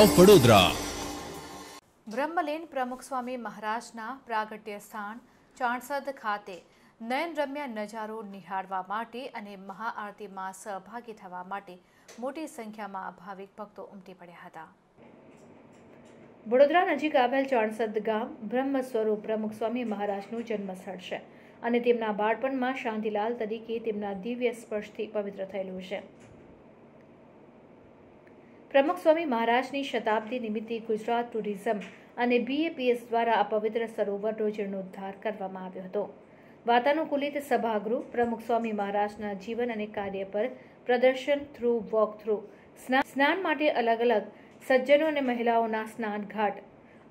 Of Vadodara બ્રહ્મલીન પ્રમુખ સ્વામી મહારાજના પ્રાગટ્ય સ્થાન, ચાણસદ ખાતે નયનરમ્ય નજારો નિહાળવા માટે અને મહાઆરતીમાં સહભાગી થવા માટે મોટી સંખ્યામાં ભાવિક ભક્તો ઉમટી પડ્યા હતા. વડોદરા નજીક આવેલ ચાણસદ ગામ બ્રહ્મ સ્વરૂપ પ્રમુખ સ્વામી મહારાજનું જન્મસ્થળ છે અને તેમના બાળપણમાં શાંતિલાલ તરીકે તેમના દિવ્ય સ્પર્શથી પવિત્ર થયેલું છે. પ્રમુખ સ્વામી મહારાજની શતાબ્દી નિમિત્તે ગુજરાત ટુરિઝમ અને બીએપીએસ દ્વારા આ પવિત્ર સરોવરનો જીર્ણોદ્ધાર કરવામાં આવ્યો હતો. વાતાનુકૂલિત સભાગૃહ પ્રમુખ સ્વામી મહારાજના જીવન અને કાર્ય પર પ્રદર્શન થ્રુ વોક થ્રુ સ્નાન માટે અલગ અલગ સજ્જનો અને મહિલાઓના સ્નાન ઘાટ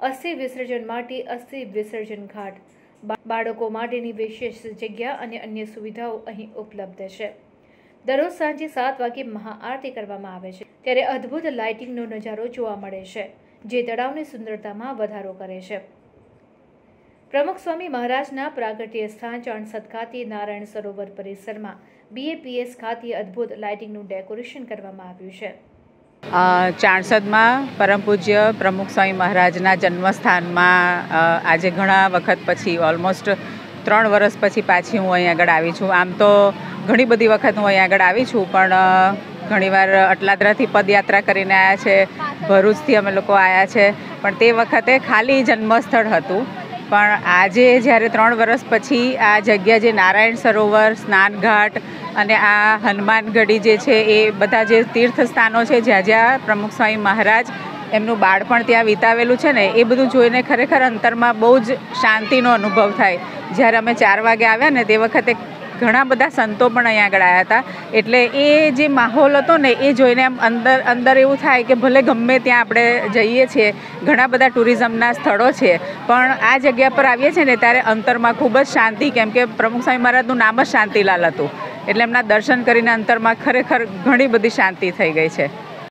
અસ્થિ વિસર્જન માટે અસ્થિ વિસર્જન ઘાટ બાળકો માટેની વિશેષ જગ્યા અને અન્ય સુવિધાઓ અહીં ઉપલબ્ધ છે. દરરોજ સાંજે સાત વાગે મહાઆરતી કરવામાં આવે છે, ત્યારે અદ્ભુત લાઇટિંગનો નજારો જોવા મળે છે, જે તળાવની સુંદરતામાં વધારો કરે છે. પ્રમુખ સ્વામી મહારાજના પ્રાગટ્ય સ્થાન ચણસદ ખાતે નારાયણ સરોવર પરિસરમાં બીએપીએસ ખાતે અદ્ભુત લાઇટિંગનું ડેકોરેશન કરવામાં આવ્યું છે. ચાણસદમાં પરમ પૂજ્ય પ્રમુખ સ્વામી મહારાજના જન્મસ્થાનમાં આજે ઘણા વખત પછી ઓલમોસ્ટ ત્રણ વર્ષ પછી પાછી હું અહીં આગળ આવી છું. આમ તો ઘણી બધી વખત હું અહીંયા આગળ આવી છું, પણ ઘણીવાર અટલાદરાથી પદયાત્રા કરીને આવ્યા છે, ભરૂચથી અમે લોકો આવ્યા છે, પણ તે વખતે ખાલી જન્મસ્થળ હતું. પણ આજે જ્યારે ત્રણ વર્ષ પછી આ જગ્યા જે નારાયણ સરોવર, સ્નાનઘાટ અને આ હનુમાનગઢી જે છે, એ બધા જે તીર્થ સ્થાનો છે, જ્યાં જ્યાં પ્રમુખ સ્વામી મહારાજ એમનું બાળપણ ત્યાં વિતાવેલું છે ને, એ બધું જોઈને ખરેખર અંતરમાં બહુ જ શાંતિનો અનુભવ થાય. જ્યારે અમે ચાર વાગે આવ્યા ને, તે વખતે ઘણા બધા સંતો પણ અહીંયા આગળ આવ્યા હતા. એટલે એ જે માહોલ હતો ને, એ જોઈને આમ અંદર અંદર એવું થાય કે ભલે ગમે ત્યાં આપણે જઈએ છીએ, ઘણા બધા ટુરિઝમના સ્થળો છે, પણ આ જગ્યા પર આવીએ છીએ ને, ત્યારે અંતરમાં ખૂબ જ શાંતિ, કેમ કે પ્રમુખ સ્વામી મહારાજનું નામ જ શાંતિલાલ હતું. એટલે એમના દર્શન કરીને અંતરમાં ખરેખર ઘણી બધી શાંતિ થઈ ગઈ છે.